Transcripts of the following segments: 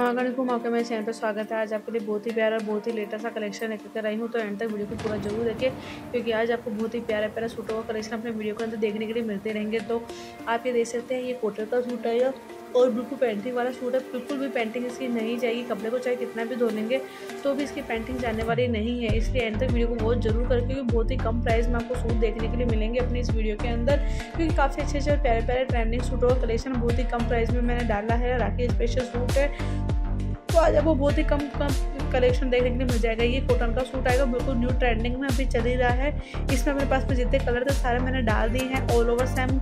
अल्लाम आपके मेरे चैनल पर स्वागत है। आज आपके लिए बहुत ही प्यारा, बहुत ही लेटेस्ट सा कलेक्शन लेकर कर आई हूँ। तो एंड तक वीडियो को पूरा ज़रूर देखिए क्योंकि आज आपको बहुत ही प्यारा प्यारा सूटों का कलेक्शन अपने वीडियो के अंदर देखने के लिए मिलते रहेंगे। तो आप ये देख सकते हैं, ये कोटर का सूट है या और बिल्कुल पेंटिंग वाला सूट है। बिल्कुल भी पेंटिंग इसकी नहीं जाएगी, कपड़े को चाहे कितना भी धो लेंगे तो भी इसकी पेंटिंग जाने वाली नहीं है। इसलिए एंड तक वीडियो को बहुत ज़रूर करके क्योंकि बहुत ही कम प्राइस में आपको सूट देखने के लिए मिलेंगे अपनी इस वीडियो के अंदर। क्योंकि काफ़ी अच्छे अच्छे प्यारे प्यारे ट्रेंडिंग सूटों का कलेक्शन बहुत ही कम प्राइस में मैंने डाला है। राखी स्पेशल सूट है। तो आज वो बहुत ही कम कम कलेक्शन देखने के लिए मिल जाएगा। ये कॉटन का सूट आएगा, बिल्कुल न्यू ट्रेंडिंग में अभी चल ही रहा है। इसमें अपने पास में जितने कलर थे, सारे मैंने डाल दिए हैं। ऑल ओवर सेम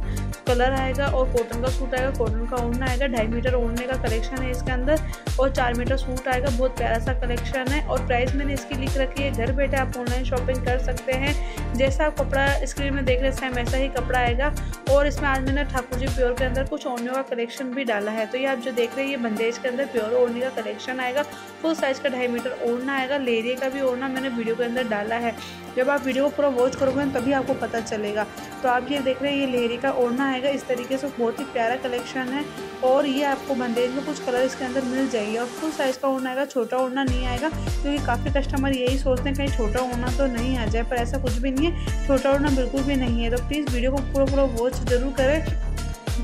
कलर आएगा और कॉटन का सूट आएगा कॉटन का ओढ़ना आएगा। ढाई मीटर ओढ़ने का कलेक्शन है इसके अंदर और चार मीटर सूट आएगा। बहुत प्यारा सा कलेक्शन है और प्राइस मैंने इसकी लिख रखी है। घर बैठे आप ऑनलाइन शॉपिंग कर सकते हैं। जैसा आप कपड़ा स्क्रीन में देख रहे हैं ऐसा ही कपड़ा आएगा। और इसमें आज मैंने ठाकुर जी प्योर के अंदर कुछ ओढ़ने का कलेक्शन भी डाला है। तो ये आप जो देख रहे हैं, ये बंदेज के अंदर प्योर ओढ़ने का कलेक्शन आएगा। फुल साइज़ का ढाई मीटर ओढ़ना आएगा, लेरिए का भी ओढ़ना मैंने वीडियो के अंदर डाला है। जब आप वीडियो को पूरा वॉच करोगे तभी आपको पता चलेगा। तो आप ये देख रहे हैं, ये लेहरी का ओढ़ना आएगा। इस तरीके से बहुत ही प्यारा कलेक्शन है और ये आपको बंदेज में कुछ कलर इसके अंदर मिल जाएगी। और फुल साइज़ का ओढ़ना आएगा, छोटा ओढ़ना नहीं आएगा, क्योंकि काफ़ी कस्टमर यही सोचते हैं, कहीं छोटा ओढ़ना तो नहीं आ जाए, पर ऐसा कुछ भी नहीं है। छोटा ओढ़ना बिल्कुल भी नहीं है। तो प्लीज़ वीडियो को पूरा पूरा वॉच ज़रूर करें।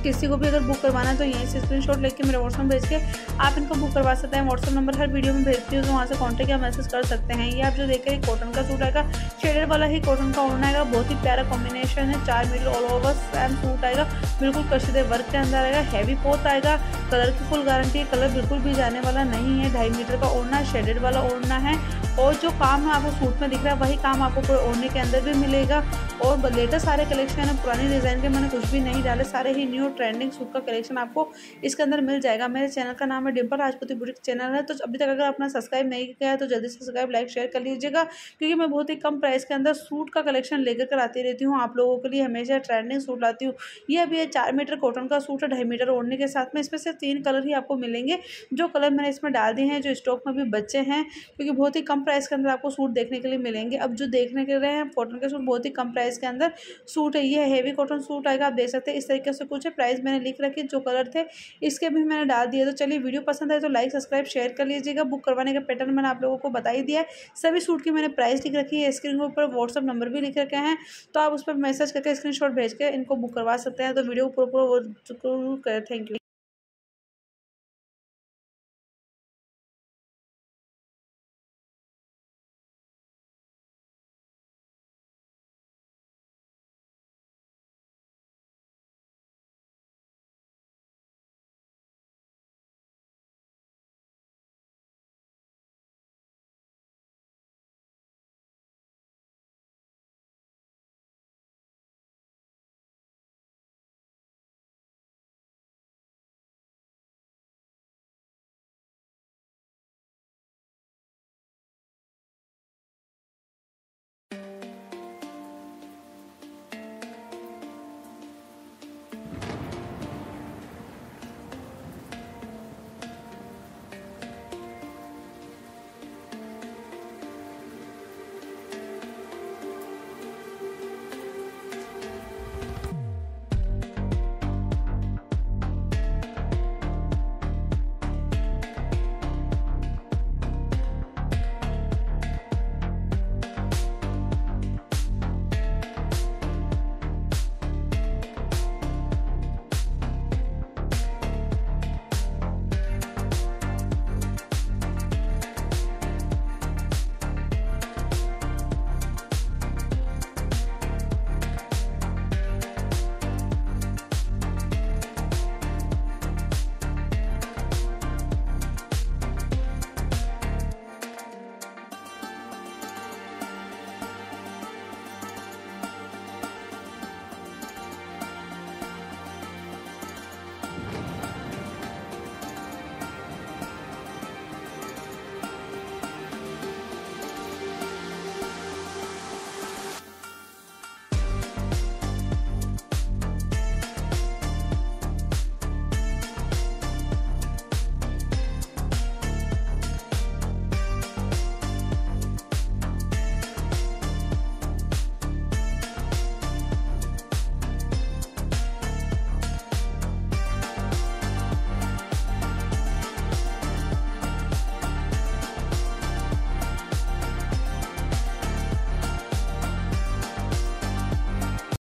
किसी को भी अगर बुक करवाना है तो यहीं से स्क्रीनशॉट लेके मेरे व्हाट्सअप भेज के आप इनको बुक करवा सकते हैं। व्हाट्सअप नंबर हर वीडियो में भेजती हूँ तो वहाँ से कॉन्टेक्ट या मैसेज कर सकते हैं। ये आप जो देख रहे हैं कॉटन का सूट आएगा। शेडेड वाला ही कॉटन का ओढ़ना आएगा। बहुत ही प्यारा कॉम्बिनेशन है। चार meter all over same suit आएगा। बिल्कुल कशीदे वर्क के अंदर आएगा। हैवी पोत आएगा। कलर की फुल गारंटी है कलर बिल्कुल भी जाने वाला नहीं है। ढाई मीटर का ओढ़ना शेडेड वाला ओढ़ना है। और जो काम आपको सूट में दिख रहा है, वही काम आपको पूरे ओढ़ने के अंदर भी मिलेगा। और लेटेस्ट सारे कलेक्शन है, पुरानी डिज़ाइन के मैंने कुछ भी नहीं डाले, सारे ही न्यू ट्रेंडिंग सूट का कलेक्शन आपको इसके अंदर मिल जाएगा। मेरे चैनल का नाम है डिम्पल राजपूती बुटीक चैनल है तो अभी तक अगर आपने सब्सक्राइब नहीं किया है तो जल्दी से सब्सक्राइब लाइक शेयर कर लीजिएगा, क्योंकि मैं बहुत ही कम प्राइस के अंदर सूट का कलेक्शन लेकर कर आती रहती हूँ। आप लोगों के लिए हमेशा ट्रेंडिंग सूट लाती हूँ। ये अभी है चार मीटर कॉटन का सूट है, ढाई मीटर ओढ़ने के साथ में, इसमें से तीन कलर ही आपको मिलेंगे। जो कलर मैंने इसमें डाल दिए हैं, जो स्टॉक में भी बच्चे हैं, क्योंकि बहुत ही कम प्राइस के अंदर आपको सूट देखने के लिए मिलेंगे। अब जो देखने के रहे हैं कॉटन के सूट बहुत ही कम प्राइस के अंदर सूट है। ये हैवी कॉटन सूट आएगा, आप देख सकते हैं, इस तरीके से कुछ है। प्राइस मैंने लिख रखी जो कलर थे, इसके भी मैंने डाल दिया तो चलिए वीडियो पसंद आए तो लाइक सब्सक्राइब शेयर कर लीजिएगा। बुक करवाने का पैटर्न मैंने आप लोगों को बता ही दिया है। सभी सूट की मैंने प्राइस लिख रखी है स्क्रीन के ऊपर व्हाट्सअप नंबर भी लिख रखे हैं। तो आप उस पर मैसेज करके स्क्रीन भेज के इनको बुक करवा सकते हैं। तो वीडियो पूरा पूरा थैंक यू